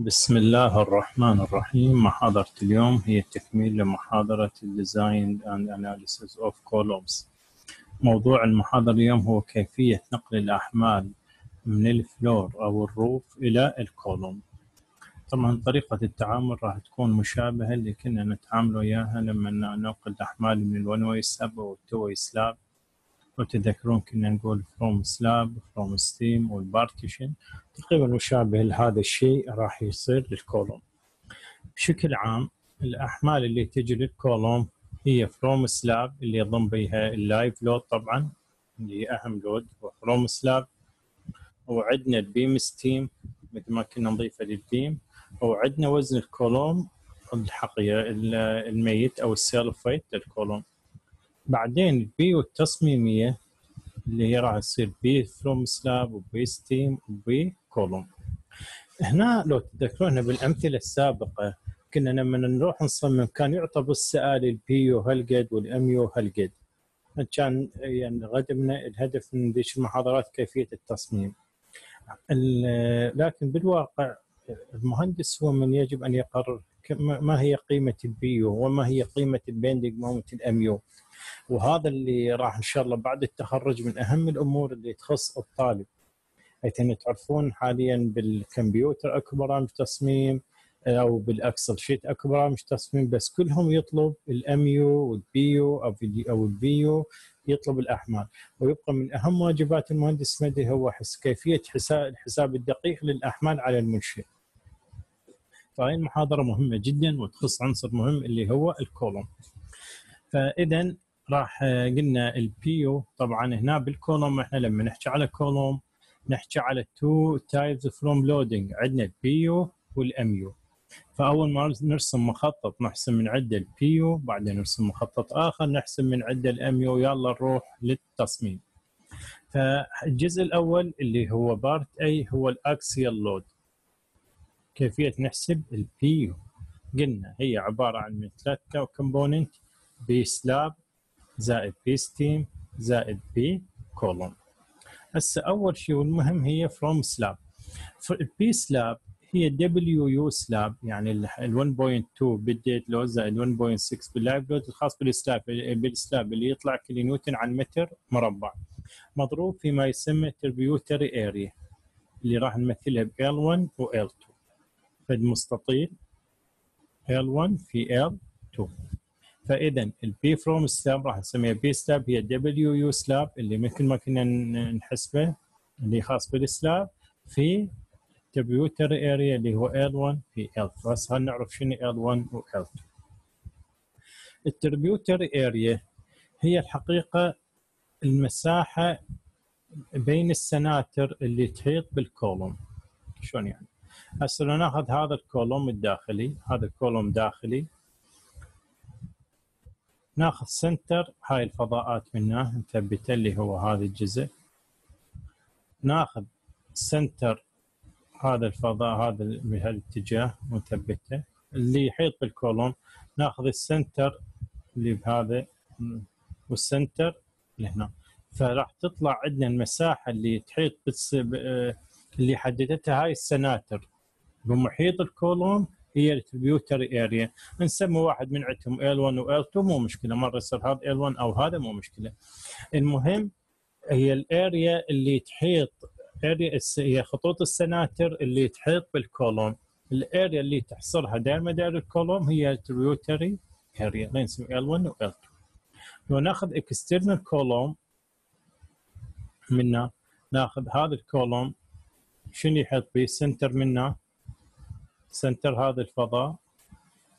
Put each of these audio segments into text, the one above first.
بسم الله الرحمن الرحيم. محاضرة اليوم هي تكميل لمحاضرة Design and Analysis of Columns. موضوع المحاضرة اليوم هو كيفية نقل الأحمال من ال floor أو ال roof إلى ال column. طبعا طريقة التعامل راح تكون مشابهة اللي كنا نتعامل وياها لما ننقل الأحمال من ال one way slab أو ال two slab وتذكرون كنا نقول from slab from stem وال partition تقريبا مشابه لهذا الشيء راح يصير لل column بشكل عام الأحمال اللي تجي لل column هي from slab اللي يضم بها ال live load طبعا اللي هي أهم load و from slab وعندنا ال beam stem مثل ما كنا نضيفه لل beam وعندنا وزن ال column الحقيقي الميت أو ال self weight لل column بعدين ال P التصميميه اللي هي راح تصير P from slab و P stem و P column هنا لو تذكرون بالأمثلة السابقة كنا لما نروح نصمم كان يعطى السؤال ال Pu هالقد وال Mu هالقد كان يعني غرضنا الهدف من ذيك المحاضرات كيفية التصميم. لكن بالواقع المهندس هو من يجب أن يقرر ما هي قيمة ال Pu وما هي قيمة ال bending moment ال Mu وهذا اللي راح إن شاء الله بعد التخرج من أهم الأمور اللي تخص الطالب حيث ان تعرفون حاليا بالكمبيوتر اكو برامج تصميم أو بال Excel sheet اكو برامج تصميم بس كلهم يطلب ال Mu وال Pu أو أو ال Pu يطلب الأحمال ويبقى من أهم واجبات المهندس المدني هو حس كيفية حساب الحساب الدقيق للأحمال على المنشأ. فهي المحاضرة مهمة جدا وتخص عنصر مهم اللي هو ال column. فاذا راح قلنا ال Pu طبعا هنا بال column إحنا لما نحكي على column نحكي على two types from loading عندنا ال Pu وال Mu فأول ما نرسم مخطط نحسم من عنده البيو بعدين نرسم مخطط آخر نحسم من عنده الاميو يلا نروح للتصميم. فالجزء الأول اللي هو part A هو ال axial load كيفية نحسب ال Pu قلنا هي عبارة عن من ثلاث component P slab زائد P stem زائد P column هسه أول شيء والمهم هي from slab ال P slab هي Wu slab يعني ال 1.2 بال dead load زائد 1.6 بال live load الخاص بال slab بال slab اللي يطلع كيلو نيوتن عن متر مربع. مضروب فيما يسمى tributary area اللي راح نمثلها ب L1 و L2 فد مستطيل L1 في L2 فاذا ال P from slab راح نسميها P slab هي Wu slab اللي مثل ما كنا نحسبه اللي خاص بال slab في tributary area اللي هو L1 في L2 بس هل نعرف شنو L1 و L2 ال tributary area هي الحقيقة المساحة بين السناتر اللي تحيط بال column. شلون يعني؟ هسه لو ناخذ هذا ال column الداخلي هذا ال column داخلي ناخذ center هاي الفضاءات منه نثبته اللي هو هذا الجزء. ناخذ center هذا الفضاء هذا بهالاتجاه ونثبته. اللي يحيط بال column ناخذ ال center اللي بهذا وال center لهنا فراح تطلع عندنا المساحة اللي تحيط بس اللي حددتها هاي السناتر. بمحيط ال column هي ال tributary area نسمي واحد من عندهم L1 و L2 مو مشكلة. مرة يصير هذا L1 أو هذا مو مشكلة. المهم هي ال area اللي تحيط area هي خطوط السناتر اللي تحيط بال column ال area اللي تحصرها دائما مدار ال column هي ال tributary area نسمي L1 و L2 لو ناخذ external column منا. ناخذ هذا ال column شنو يحط به؟ center منا. center هذا الفضاء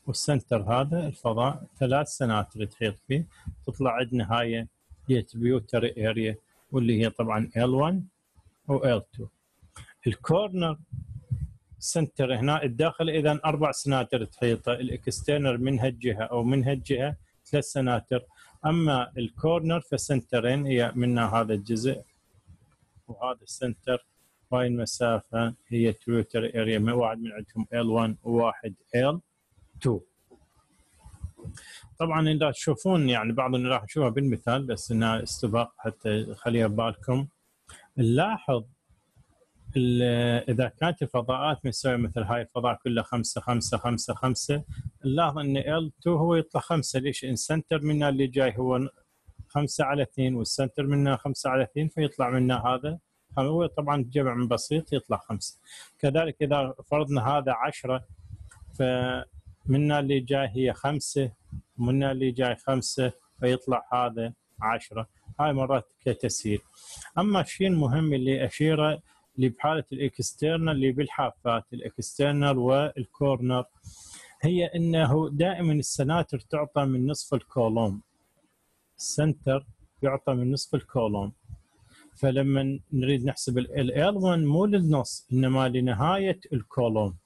وال center هذا الفضاء ثلاث سناتر تحيط فيه. تطلع عندنا هاي هي area واللي هي طبعا L1 و L2 ال corner center هنا الداخل اذا أربع سناتر تحيطه. ال external من هالجهة أو من هالجهة ثلاث سناتر. أما ال corner فسنترين هي منها هذا الجزء وهذا ال center. هاي المسافة هي tributary area واحد من عندهم L1 وواحد L2 طبعا إذا تشوفون يعني بعض راح نشوفها بالمثال بس إنها استباق حتى خليها ببالكم. نلاحظ إذا كانت الفضاءات متساوية مثل هاي الفضاء كله 5 5 5 5 نلاحظ إن L2 هو يطلع 5 ليش؟ إن center منا اللي جاي هو 5 على 2 وال center منا 5 على 2 فيطلع منا هذا هو طبعا جمع بسيط يطلع 5 كذلك إذا فرضنا هذا 10 فمنا اللي جاي هي 5 ومنا اللي جاي 5 فيطلع هذا 10 هاي مرات كتسهيل. أما الشيء المهم اللي أشيره اللي بحالة ال external اللي بالحافات ال external وال corner هي إنه دائما السناتر تعطى من نصف ال column. ال center يعطى من نصف ال column. فلما نريد نحسب ال L1 مو للنص إنما لنهاية ال column.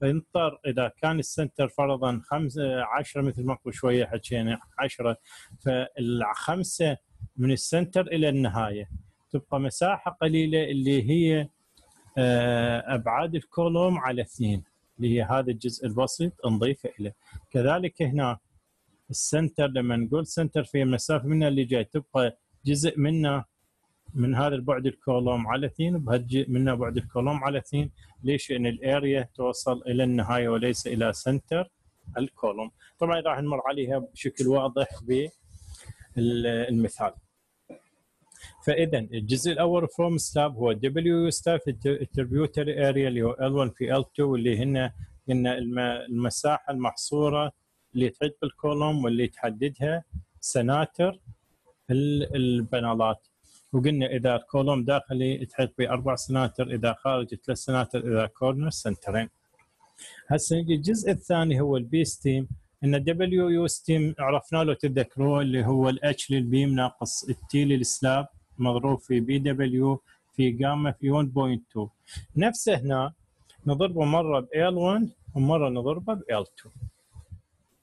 فينطي إذا كان ال center فرضا 5 10 مثل ما قبل شوية حكينا 10 فالخمسة من ال center إلى النهاية. تبقى مساحة قليلة اللي هي آه، أبعاد ال column على اثنين اللي هي هذا الجزء البسيط نضيفه اليه كذلك هنا ال center لما نقول center في المسافه منها اللي جاي تبقى جزء منه من هذا البعد ال column على وبهالجزء منه بعد ال column على اثنين ليش؟ لأن ال area توصل إلى النهاية وليس إلى center ال column. طبعا راح نمر عليها بشكل واضح بالمثال. فاذا الجزء الأول from slab هو Wu slab في ال tributary area اللي هو L1 في L2 واللي هنا قلنا المساحة المحصورة اللي تحد بال column واللي تحددها سناتر البنالات. وقلنا إذا ال column داخلي تحط بأربع سناتر إذا خارج ثلاث سناتر إذا corner سنترين. هسه نجي الجزء الثاني هو ال P stem. إن W U stem عرفنا له تذكروه اللي هو ال H لل beam ناقص ال T لل slab مضروب في بي دبليو في جاما في 1.2 نفسه هنا نضربه مرة ب L1 ومرة نضربه ب L2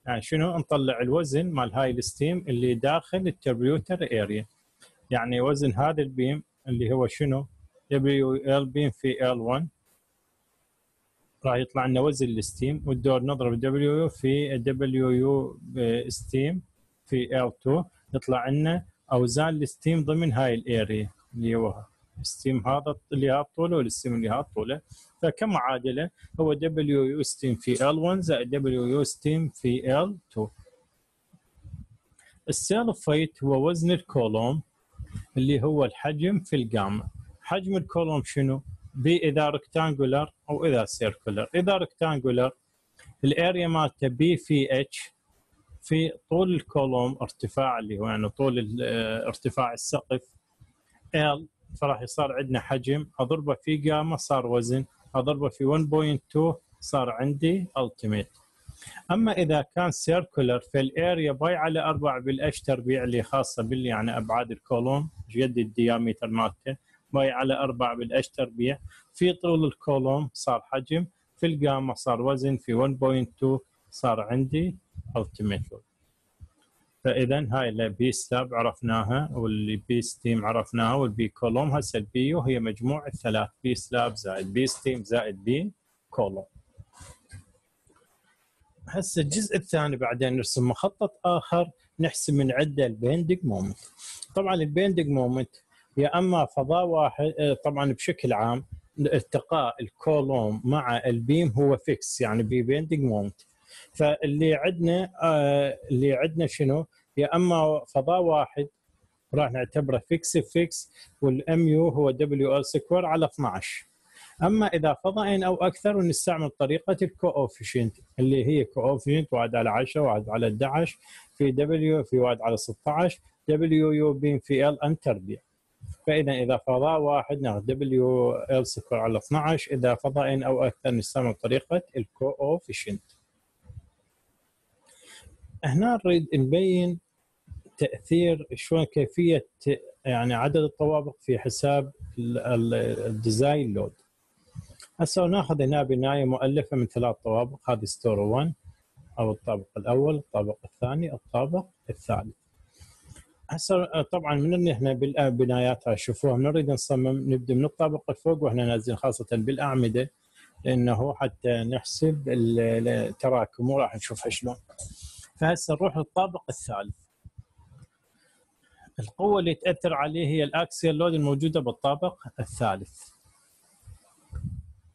يعني شنو؟ نطلع الوزن مال هاي ال stem اللي داخل ال tributary area يعني وزن هذا ال beam اللي هو شنو؟ W ال beam في L1 راح يطلع لنا وزن ال stem والدور نضرب دبليو يو في دبليو يو ستيم في L2 يطلع لنا أوزان ال stem ضمن هاي ال area اللي هو ال stem هذا اللي هذا طوله وال stem اللي هذا طوله. فكمعادله هو W U stem في L1 زائد W U stem في L2 ال self weight هو وزن ال column. اللي هو الحجم في الجاما حجم ال column شنو؟ B إذا rectangular أو إذا circular إذا rectangular ال area مالته B في H في طول ال column ارتفاع اللي هو يعني طول آه، ارتفاع السقف ال فراح يصير عندنا حجم. أضربه في جاما صار وزن. أضربه في 1.2 صار عندي ultimate أما إذا كان circular فال area π على 4 بال H تربيع اللي خاصة باللي يعني أبعاد ال column قد ال diameter مالته π على 4 بال H تربيع. في طول ال column صار حجم في الجاما صار وزن في 1.2 صار عندي load فإذا هاي ال P slab عرفناها وال P stem عرفناها وال P column هسه ال P هي مجموع الثلاث P slab زائد P stem زائد P column هسه الجزء الثاني بعدين نرسم مخطط آخر نحسب من عدة ال bending moment طبعا ال bending moment يا أما فضاء واحد آه، طبعا بشكل عام التقاء ال column مع ال beam هو fix يعني bending moment فاللي عندنا آه اللي عندنا شنو؟ يا أما فضاء واحد راح نعتبره fix fix وال M U هو W L square على 12 أما إذا فضائين أو أكثر ونستعمل طريقة ال coefficient اللي هي coefficient واحد على 10 واحد على 11 في W في واحد على 16 W U بين في L N تربيع. فإذا إذا فضاء واحد ناخذ W L square على 12 إذا فضائين أو أكثر نستعمل طريقة ال coefficient هنا نريد نبين تأثير شلون كيفية يعني عدد الطوابق في حساب ال design load هسه ناخذ هنا بناية مؤلفة من ثلاث طوابق. هذه story 1 أو الطابق الأول الطابق الثاني الطابق الثالث. هسه طبعا من إحنا بالبنايات هاي شوفوها نريد نصمم نبدأ من الطابق الفوق وإحنا نازلين خاصة بالأعمدة لأنه حتى نحسب التراكم وراح نشوفها شلون. فهسه نروح للطابق الثالث. القوة اللي تأثر عليه هي الأكسيال لود الموجودة بالطابق الثالث.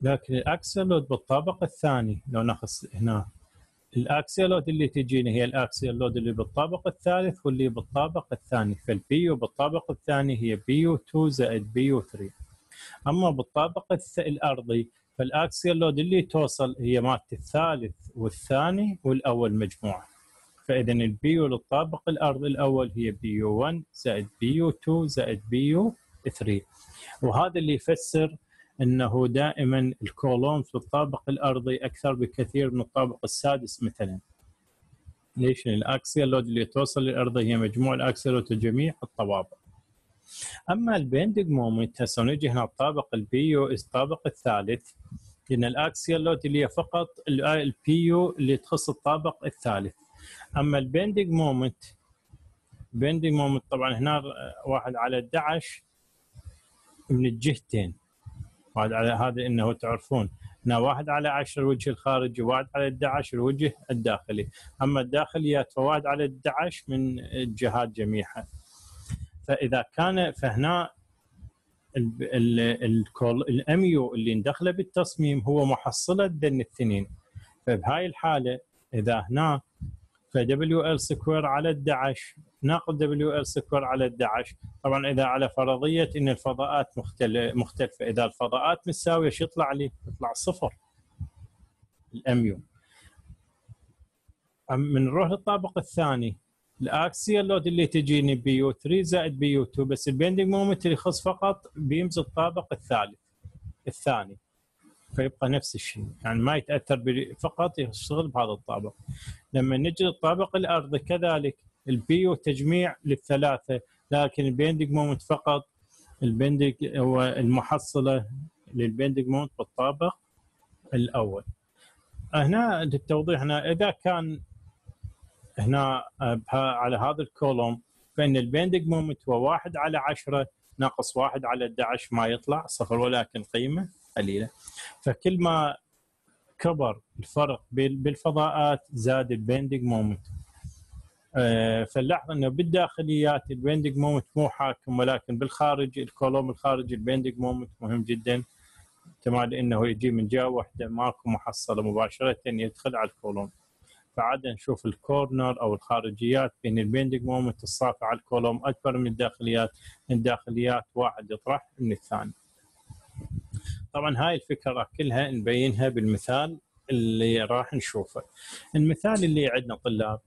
لكن ال axial load بالطابق الثاني لو نأخذ هنا. ال axial load اللي تجينا هي ال axial load اللي بالطابق الثالث واللي بالطابق الثاني فال P U بالطابق الثاني هي P U 2 زائد P U 3 أما بالطابق الأرضي فال axial load اللي توصل هي مالت الثالث والثاني والأول مجموعة. فاذا ال P U للطابق الأرضي الأول هي P U 1 زائد P U 2 زائد P U 3 وهذا اللي يفسر أنه دائما ال column في الطابق الأرضي أكثر بكثير من الطابق السادس مثلا. ليش؟ ال axial load اللي توصل للأرض هي مجموع ال axial load جميع الطوابق. أما ال bending moment هسه نجي هنا الطابق ال P U الطابق الثالث. لأن ال axial load اللي هي فقط ال P U اللي تخص الطابق الثالث. أما ال bending moment bending moment طبعا هنا واحد على 11 من الجهتين. واحد على هذا إنه تعرفون. هنا واحد على 10 الوجه الخارجي وواحد على 11 الوجه الداخلي. أما الداخليات فواحد على 11 من الجهات جميعها. فإذا كان فهنا ال M U اللي ندخله بالتصميم هو محصله ذن الاثنين فبهاي الحالة إذا هنا ف W L square على 11 ناقص W L square على 11 طبعا إذا على فرضية إن الفضاءات مختلفة. إذا الفضاءات متساوية شو يطلع لي؟ يطلع صفر. ال M U من نروح للطابق الثاني. ال axial load اللي تجيني P U 3 زائد P U 2 بس ال bending moment اللي يخص فقط beams الطابق الثالث الثاني. فيبقى نفس الشيء. يعني ما يتأثر فقط يشتغل بهذا الطابق. لما نجي للطابق الارضي كذلك ال P U تجميع للثلاثة. لكن ال bending moment فقط. ال bending هو المحصلة لل bending moment بالطابق الأول. هنا للتوضيح هنا إذا كان هنا على هذا ال column فإن ال bending moment هو 1 على 10 ناقص 1 على 11 ما يطلع صفر ولكن قيمة. قليلة. فكل ما كبر الفرق بالفضاءات زاد ال bending moment. آه، فنلاحظ إنه بالداخليات ال bending moment مو حاكم ولكن بالخارج ال column الخارجي ال bending moment مهم جدا. احتمال إنه يجي من جهة واحدة ماكو محصلة مباشرة يدخل على ال column. فعاد نشوف ال corner أو الخارجيات بين ال bending moment الصافي على ال column أكبر من الداخليات الداخليات واحد يطرح من الثاني. طبعا هاي الفكرة كلها نبينها بالمثال اللي راح نشوفه. المثال اللي عندنا طلاب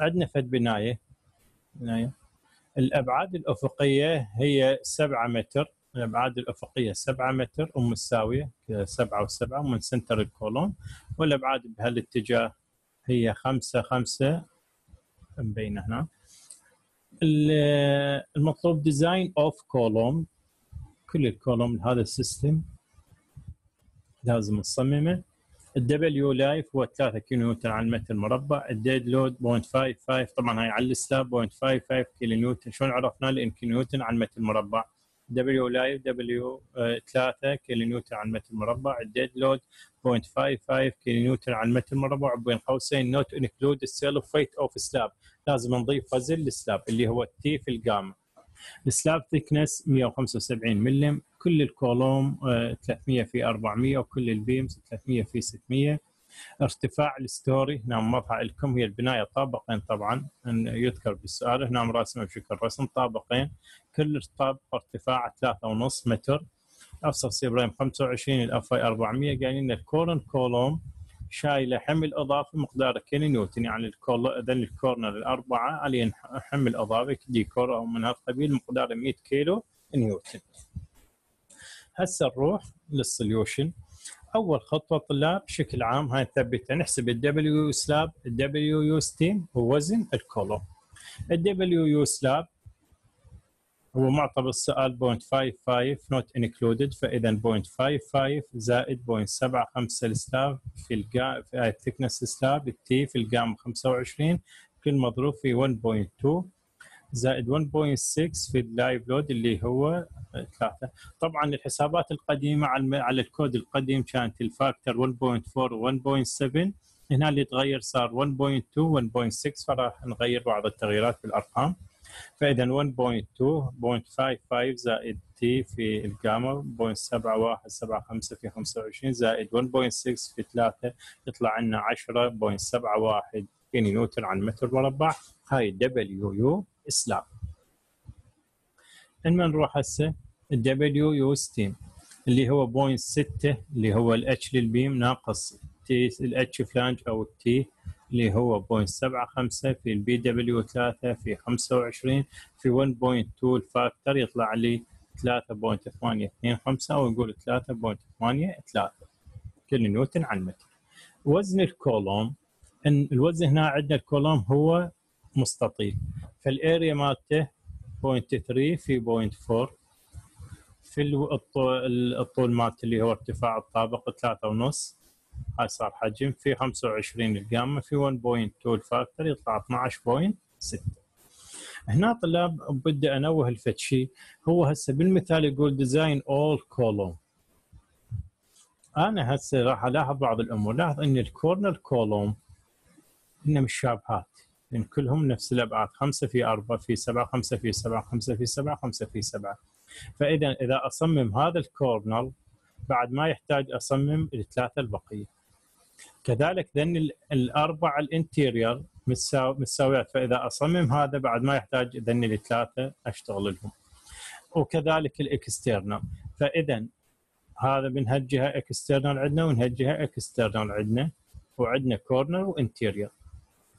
عندنا فد بناية. بناية. الأبعاد الأفقية هي 7 متر. الأبعاد الأفقية 7 متر ومساويه 7 و7 ومن سنتر الكولون. والأبعاد بهالاتجاه هي 5 5 مبينه هنا. المطلوب design of column كل ال column هذا ال system لازم نصممه ال W live هو 3 كيلو نيوتن على المتر مربع ال dead load 0.55 طبعا هاي على ال slab 0.55 كيلو نيوتن شلون عرفنا لأن كيلو نيوتن على المتر مربع دبليو لايف دبليو 3 كيلو نيوتن على المتر مربع ال dead load 0.55 كيلو نيوتن على المتر مربع بين قوسين not included ال self weight of slab لازم نضيف وزن لل slab اللي هو ال t في ال gamma ال slab thickness 175 ملم. كل ال column 300 آه، في 400 وكل ال beams 300 في 600 ارتفاع ال story هنا موضحة لكم هي البناية طابقين طبعا أن يذكر بالسؤال. هنا مرسمة بشكل رسم طابقين. كل طابق ارتفاعه 3.5 متر. افصل سيبريم 25 الافاي 400 قايلين الكورن كولوم شايله حمل إضافي مقداره كيلو نيوتن يعني الكول اذا الكورنر الأربعة عليه حمل إضافي ديكور أو من هذا القبيل مقداره 100 كيلو نيوتن. هسه نروح للسوليوشن أول خطوة طلاب بشكل عام هاي نثبتها. نحسب الدبليو سلاب الدبليو يو ستيم هو وزن الكولوم الدبليو يو سلاب هو معطى بالسؤال 0.55 not included فإذا 0.55 زائد 0.75 السلاب في الجا في الثيكنس سلاب التي في الجام 25 كل مضروب في 1.2 زائد 1.6 في ال live load اللي هو 3 طبعا الحسابات القديمة على الكود القديم كانت ال factor 1.4 و 1.7 هنا اللي تغير صار 1.2 1.6 فراح نغير بعض التغييرات في الأرقام. فاذا 1.2 0.55 زائد t في الجاما 0.7175 في 25 زائد 1.6 في 3 يطلع لنا 10.71 كيلو نيوتن على المتر مربع هاي Wu slab لما نروح هسه ال Wu stem اللي هو point 6 اللي هو ال h لل beam ناقص t ال h flange أو ال t اللي هو point 75 في البي دبليو 3 في 25 في 1.2 ال factor يطلع لي 3.825 أو نقول 3.83 كيلو نيوتن على المتر وزن ال column الوزن هنا عندنا ال column هو مستطيل. فال area مالته 0.3 في 0.4 في الطول مالته اللي هو ارتفاع الطابق 3.5 هاي صار حجم. في 25 الجاما في 1.2 ال factor يطلع 12.6 هنا طلاب بدي انوه الفت شيء هو هسه بالمثال يقول design all column أنا هسه راح ألاحظ بعض الأمور. لاحظ إن ال corner column إنه مشابهات لأن كلهم نفس الأبعاد 5 في 4 في 7 5 في 7 5 في 7 5 في 7 فإذا إذا أصمم هذا ال corner بعد ما يحتاج أصمم الثلاثة البقية. كذلك ذن الاربع ال interior متساويات. فإذا أصمم هذا بعد ما يحتاج ذن الثلاثة أشتغل لهم. وكذلك ال external. فإذا هذا من هالجهه external عندنا ومن هالجهه external عندنا وعندنا corner و interior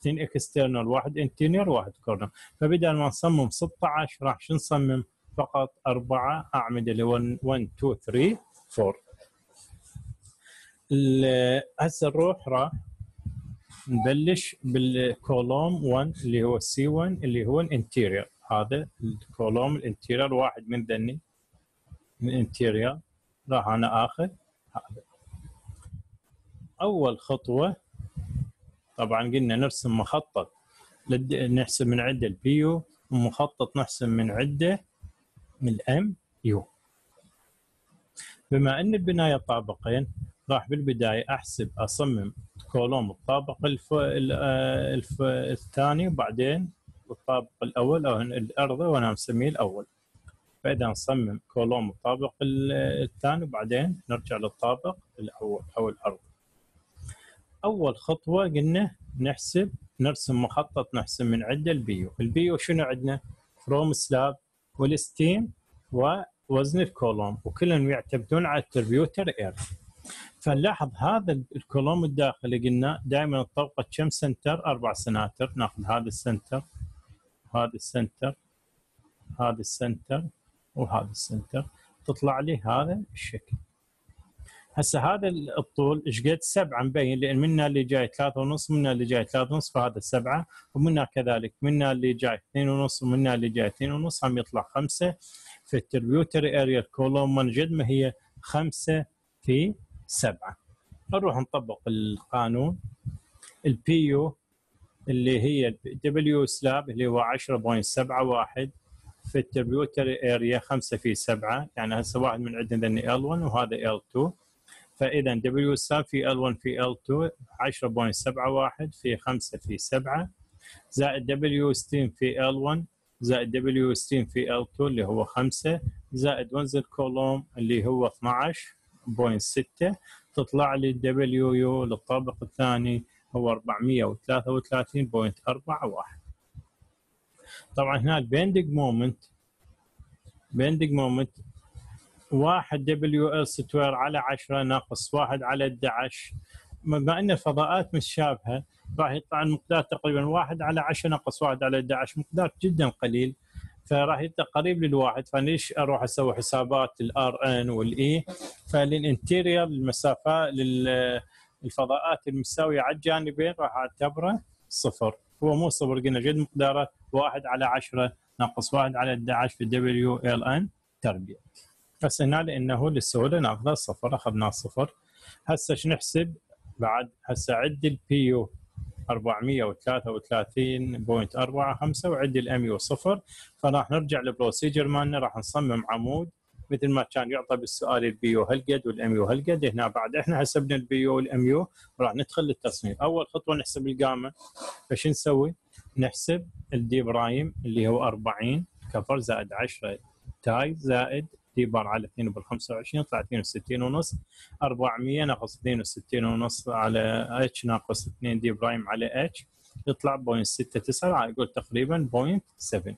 اثنين external واحد interior واحد corner فبدل ما نصمم 16 راح شو نصمم؟ فقط أربعة اعمده اللي 1 1 2 3 4 هسه نروح راح نبلش بال column 1 اللي هو ال C 1 اللي هو ال interior هذا ال column ال interior واحد من ذني من ال interior راح أنا آخذ هذا. أول خطوة طبعا قلنا نرسم مخطط نحسب من عدة ال Pu ومخطط نحسب من عدة من ال Mu بما أن البناية طابقين راح بالبداية أحسب أصمم column الطابق الف... الف... الثاني وبعدين الطابق الأول أو الارضي وأنا مسميه الأول. فإذا نصمم column الطابق الثاني وبعدين نرجع للطابق الأول أو الأرض. أول خطوة قلنا نحسب نرسم مخطط نحسب من عده ال Pu. ال Pu شنو عندنا؟ from slab وال stem ووزن ال column. وكلهم يعتمدون على ال tributary area فنلاحظ هذا ال column الداخلي قلنا دائما الطبقة كم center؟ أربع سناتر. ناخذ هذا ال center هذا ال center هذا ال center وهذا ال center. تطلع لي هذا الشكل. هسه هذا الطول إيش قد؟ سبعة مبين لأن منا اللي جاي ثلاثة ونص منا اللي جاي ثلاثة ونص فهذا سبعة ومنا كذلك منا اللي جاي اثنين ونص ومنا اللي جاي اثنين ونص هم يطلع خمسة في ال tributary area جد ما هي خمسة في سبعة. نروح نطبق القانون. ال Pu اللي هي W slab اللي هو 10.71 في ال tributary area 5 في 7 يعني هسه واحد من عندنا ال 1 وهذا ال 2 فإذا W slab في L 1 في L 2 10.71 في 5 في 7 زائد W stem في L 1 زائد W stem في L 2 اللي هو 5 زائد ونزل كولوم اللي هو 12.6 تطلع لي الدبليو يو للطابق الثاني هو 433.41 طبعا هنا ال bending moment bending moment 1 W L square على 10 ناقص 1 على 11 بما إن الفضاءات متشابهة راح يطلع المقدار تقريبا 1 على 10 ناقص 1 على 11 مقدار جدا قليل. فراح يطلع قريب للواحد فليش أروح أسوي حسابات ال Rn وال e فلل interior المسافه للفضاءات المساوية على الجانبين راح أعتبره صفر. هو مو صفر قلنا جد مقداره 1 على 10 ناقص 1 على 11 في W Ln تربيع. بس هنا لأنه للسهولة ناخذه صفر أخذناه صفر. هسه إيش نحسب؟ بعد هسه عد ال Pu 433.45 وعد ال Mu صفر. فراح نرجع لل procedure مالنا راح نصمم عمود. مثل ما كان يعطى بالسؤال ال Pu هالقد وال Mu هالقد هنا بعد إحنا حسبنا ال Pu وال Mu وراح ندخل للتصميم. أول خطوة نحسب القامه فش نسوي؟ نحسب ال d prime اللي هو 40 cover زائد 10 tie زائد d bar على 2 بال 25 يطلع 62 ونص. 400 ناقص 62 ونص على اتش ناقص 2 d prime على h يطلع 0.69 يقول تقريبا 0.7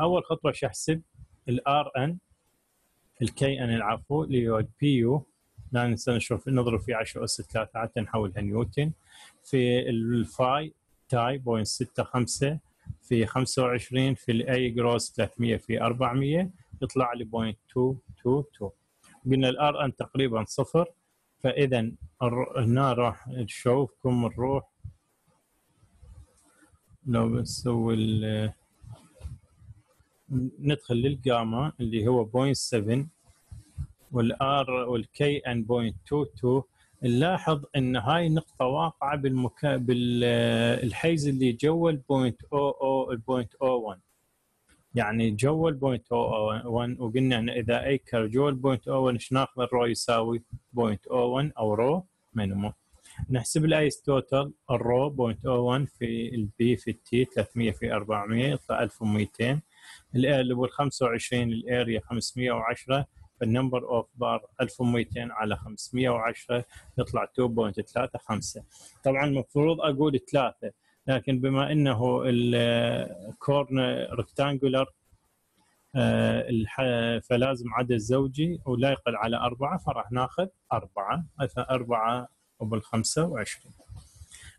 أول خطوة شو أحسب؟ ال Rn ال Kn العفو اللي هو ال Pu لا ننسى نشوف نضرب في 10 أس 3 حتى نحولها نيوتن. في ال phi tie 0.65 في 25 في ال A gross 300 في 400 يطلع لي 0.222 قلنا ال Rn تقريبا صفر. فاذا هنا راح نشوفكم نروح. لو بنسوي ندخل للجاما اللي هو 0.7 وال R وال Kn 0.22 نلاحظ إن هاي نقطة واقعة بالمكا... بالحيز اللي جوا ال 0.00 0.01 يعني جوا ال 0.01 وقلنا إن إذا أي curve جوا ال 0.01 إيش ناخذ؟ ال rho يساوي 0.01 أو rho minimum نحسب ال As total ال rho 0.01 في ال b في ال t 300 في 400 يطلع 1200 اللي هو 25 ال area 510 فال number of bar 1200 على 510 يطلع 2.35 طبعا المفروض أقول 3 لكن بما إنه ال column rectangular فلازم عدد زوجي ولا يقل على أربعة فراح ناخذ أربعة مثلا أربعة وبال 25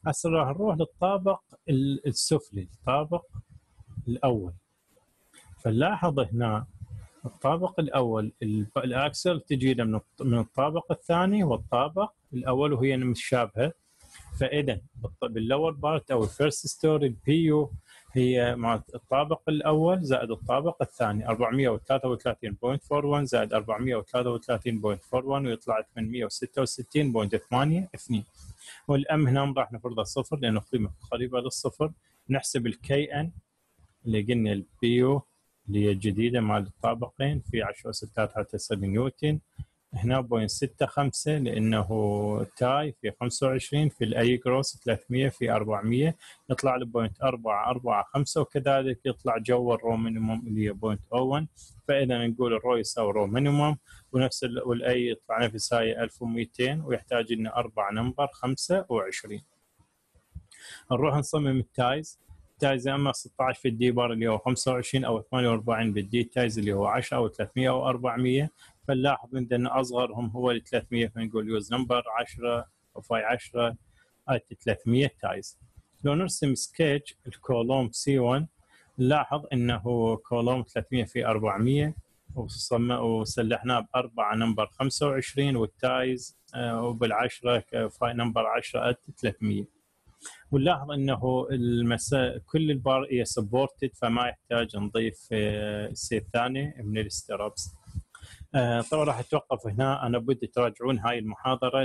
هسه راح نروح للطابق السفلي الطابق الأول. فنلاحظ هنا الطابق الأول ال axial تجي له من الطابق الثاني والطابق الأول وهي متشابهة. فاذا بال lower part أو ال first story ال Pu هي مع الطابق الأول زائد الطابق الثاني. 433.41 زائد 433.41 ويطلع 866.82 وال M هنا راح نفرضها صفر لأنه قيمة قريبة للصفر. نحسب ال Kn اللي قلنا ال Pu اللي هي الجديدة مع الطابقين في 10 6 حتى تصير نيوتن. هنا 0.65 لأنه tie في 25 في ال A gross 300 في 400 يطلع لي 0.445 وكذلك يطلع جو ال rho minimum اللي هي 0.01 فإذا نقول ال rho يساوي rho minimum ونفس والأي يطلع نفس هاي 1200 ويحتاج لنا أربع number 25 نروح نصمم ال ties. ties اما 16 في ال d bar اللي هو 25 أو 48 بال d ties اللي هو 10 أو 300 أو 400 فنلاحظ عندنا اصغرهم هو ال 300 فنقول use number 10 أو phi 10 at 300 ties. لو نرسم sketch ال column C 1 نلاحظ إنه column 300 في 400 وسلحناه بأربعة number 25 وال ties آه، وبالعشرة phi number 10 at 300 ونلاحظ إنه المساء كل البار هي سبورتد فما يحتاج نضيف السي آه، الثاني من السترابس آه، طبعا راح اتوقف هنا. أنا بدي تراجعون هاي المحاضرة